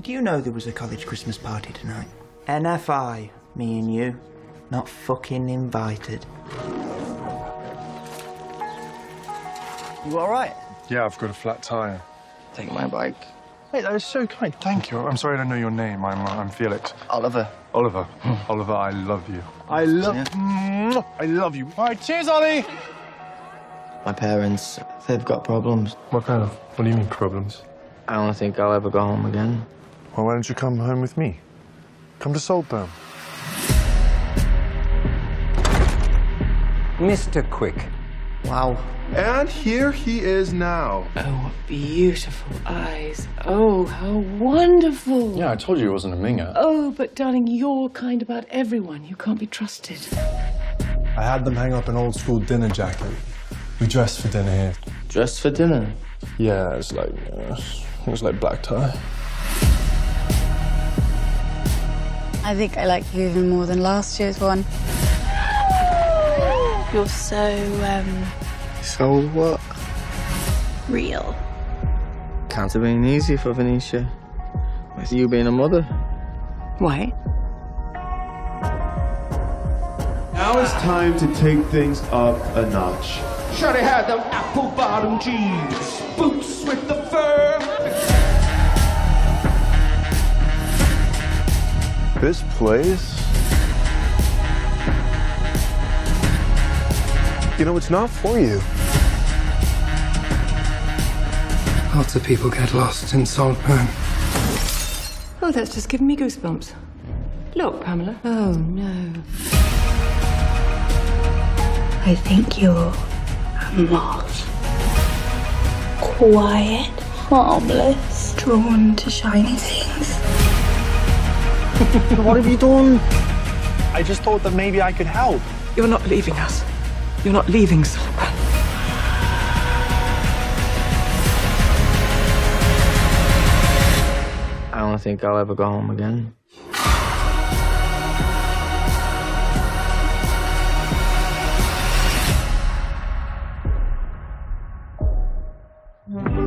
Did you know there was a college Christmas party tonight? NFI, me and you. Not fucking invited. You alright? Yeah, I've got a flat tire. Take my bike. Hey, was so kind. Thank you. I'm sorry I don't know your name. I'm, uh, I'm Felix. Oliver. Oliver. Oliver, I love you. I love. Mwah. I love you. All right, cheers, Ollie. My parents, they've got problems. What kind of? What do you mean problems? I don't think I'll ever go home again. Well, why don't you come home with me? Come to Saltburn. Mr. Quick. Wow. And here he is now. Oh, what beautiful eyes. Oh, how wonderful. Yeah, I told you he wasn't a minger. Oh, but darling, you're kind about everyone. You can't be trusted. I had them hang up an old school dinner jacket. We dressed for dinner here. Dressed for dinner. Yeah, it's like uh, it was like black tie. I think I like you even more than last year's one. You're so, um, So what? real. Can't have been easy for Venetia. With you being a mother. Why? Now it's time to take things up a notch. Shawty had them apple bottom jeans, boots with This place. You know, it's not for you. Lots of people get lost in Saltburn. Oh, that's just giving me goosebumps. Look, Pamela. Oh no. I think you're a moth. Quiet, harmless, drawn to shiny things what have you done? I just thought that maybe I could help. You're not leaving us. You're not leaving Silver. I don't think I'll ever go home again. Mm -hmm.